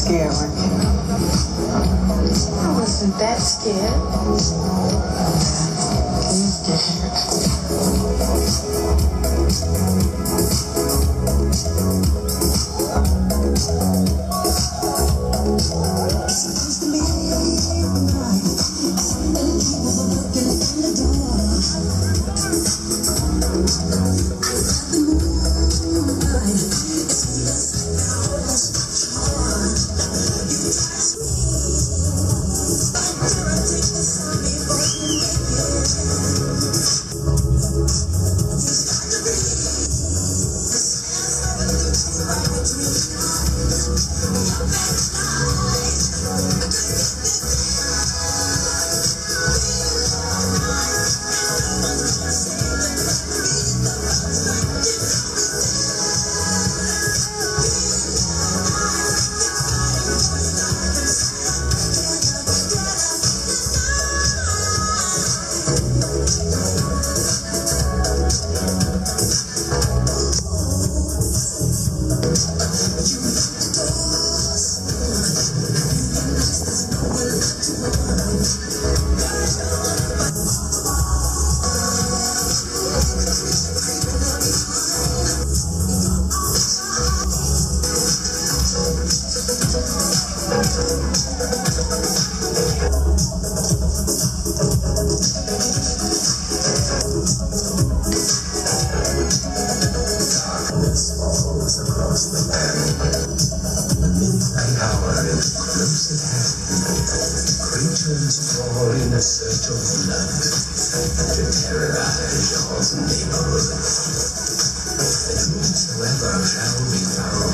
scared, weren't you? I wasn't that. Scared. Creatures fall in search of blood to terrorize your neighborhood. And whosoever shall be found